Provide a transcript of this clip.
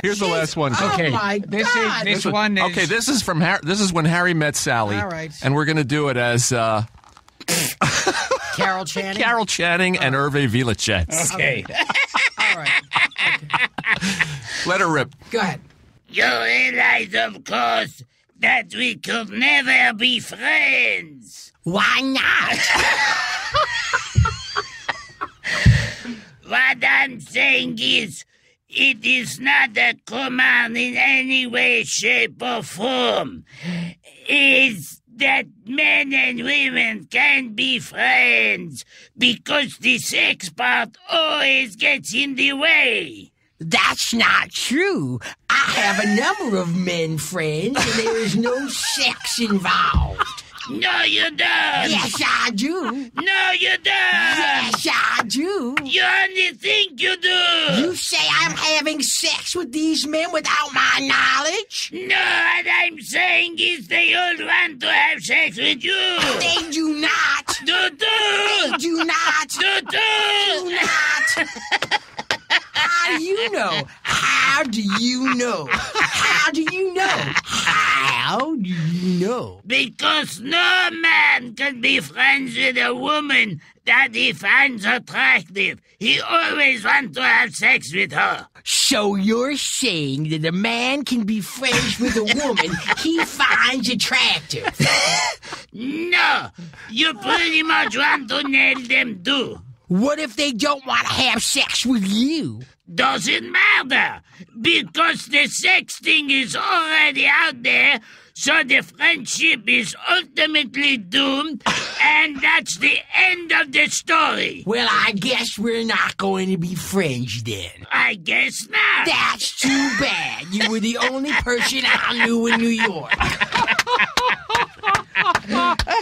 Here's the last one. Oh Okay. my this God. is this one is Okay, this is from Har- this is when Harry met Sally. All right. And we're gonna do it as uh, Carol Channing. Carol Channing and Hervé Villechaize. okay. All right. Let her rip. Go ahead. You realize, of course, that we could never be friends. Why not? What I'm saying is, it is not a command in any way, shape, or form. It's that men and women can be friends because the sex part always gets in the way. That's not true. I have a number of men friends, and there is no sex involved. No, you don't. Yes, I do. No, you don't. Yes, I do. You only think you do. You say I'm having sex with these men without my knowledge? No, what I'm saying is they all want to have sex with you. They do not. Do do. They do not. Do Do do. not. How do you know? How do you know? How do you know? How do you know? Because no man can be friends with a woman that he finds attractive. He always wants to have sex with her. So you're saying that a man can be friends with a woman he finds attractive? No, you pretty much want to nail them too. What if they don't want to have sex with you? Doesn't matter because the sex thing is already out there, so the friendship is ultimately doomed, and that's the end of the story. Well, I guess we're not going to be friends then. I guess not. That's too bad. You were the only person I knew in New York.